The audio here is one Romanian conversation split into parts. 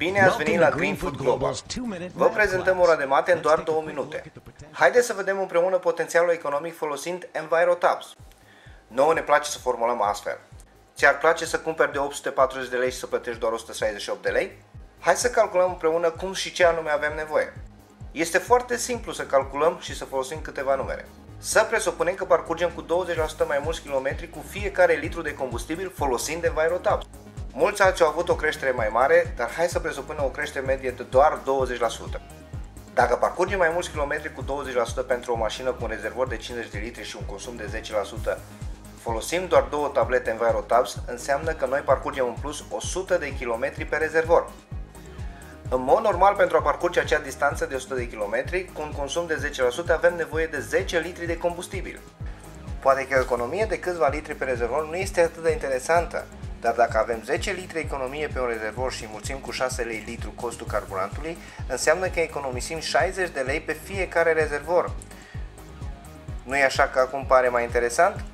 Bine ați venit la Green Food Global. Vă prezentăm ora de mate în doar două minute. Haideți să vedem împreună potențialul economic folosind EnviroTabs. Nouă ne place să formulăm astfel. Ți-ar place să cumperi de 840 de lei și să plătești doar 168 de lei? Hai să calculăm împreună cum și ce anume avem nevoie. Este foarte simplu să calculăm și să folosim câteva numere. Să presupunem că parcurgem cu 20% mai mulți kilometri cu fiecare litru de combustibil folosind EnviroTabs. Mulți alții au avut o creștere mai mare, dar hai să presupunem o creștere medie de doar 20%. Dacă parcurgem mai mulți kilometri cu 20% pentru o mașină cu un rezervor de 50 de litri și un consum de 10%, folosim doar două tablete EnviroTabs, înseamnă că noi parcurgem în plus 100 de km pe rezervor. În mod normal, pentru a parcurge acea distanță de 100 de km, cu un consum de 10%, avem nevoie de 10 litri de combustibil. Poate că o economie de câțiva litri pe rezervor nu este atât de interesantă, dar dacă avem 10 litri economie pe un rezervor și mulțim cu 6 lei litru costul carburantului, înseamnă că economisim 60 de lei pe fiecare rezervor. Nu e așa că acum pare mai interesant?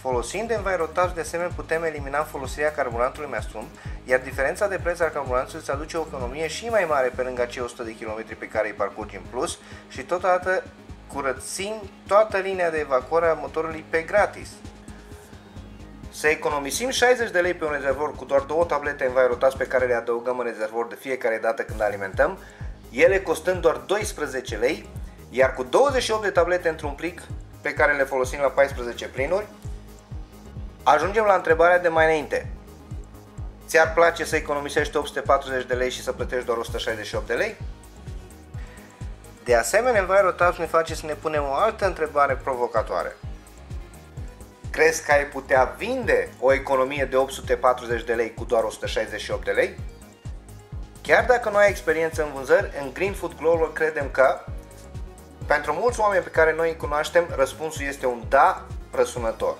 Folosind EnviroTouch, de asemenea, putem elimina folosirea carburantului mai scump, iar diferența de preț al carburantului îți aduce o economie și mai mare pe lângă cei 100 de km pe care îi parcurgi în plus și totodată curățim toată linia de evacuare a motorului pe gratis. Să economisim 60 de lei pe un rezervor cu doar două tablete EnviroTouch pe care le adăugăm în rezervor de fiecare dată când alimentăm, ele costând doar 12 lei, iar cu 28 de tablete într-un plic pe care le folosim la 14 plinuri, Ajungem la întrebarea de mai înainte. Ți-ar place să economisești 840 de lei și să plătești doar 168 de lei? De asemenea, EnviroTabs ne face să ne punem o altă întrebare provocatoare. Crezi că ai putea vinde o economie de 840 de lei cu doar 168 de lei? Chiar dacă nu ai experiență în vânzări, în Green Food Global credem că pentru mulți oameni pe care noi îi cunoaștem, răspunsul este un da răsunător.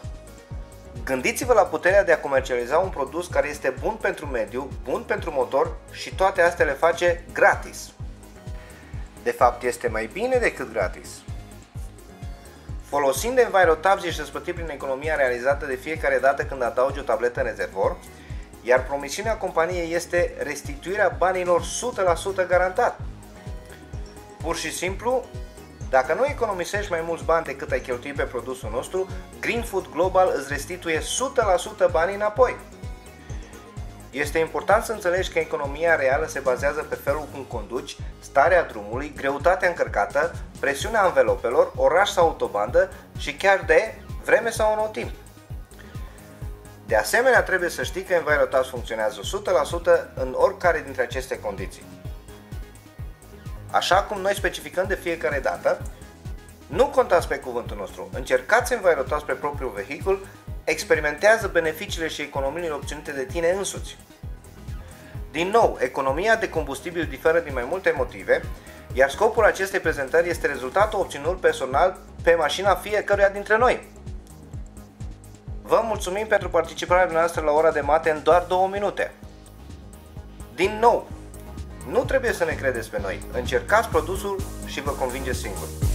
Gândiți-vă la puterea de a comercializa un produs care este bun pentru mediu, bun pentru motor și toate astea le face gratis. De fapt, este mai bine decât gratis. Folosind EnviroTabs ești răspătit prin economia realizată de fiecare dată când adaugi o tabletă în rezervor, iar promisiunea companiei este restituirea banilor 100% garantat. Pur și simplu, dacă nu economisești mai mulți bani decât ai cheltuit pe produsul nostru, Green Food Global îți restituie 100% banii înapoi. Este important să înțelegi că economia reală se bazează pe felul cum conduci, starea drumului, greutatea încărcată, presiunea învelopelor, oraș sau autobandă și chiar de vreme sau anotimp. De asemenea, trebuie să știi că EnviroTask funcționează 100% în oricare dintre aceste condiții. Așa cum noi specificăm de fiecare dată, nu contați pe cuvântul nostru, încercați să învairotați pe propriul vehicul, experimentează beneficiile și economiile obținute de tine însuți. Din nou, economia de combustibil diferă din mai multe motive, iar scopul acestei prezentări este rezultatul obținut personal pe mașina fiecăruia dintre noi. Vă mulțumim pentru participarea noastră la ora de mate în doar două minute. Din nou, nu trebuie să ne credeți pe noi. Încercați produsul și vă convingeți singur.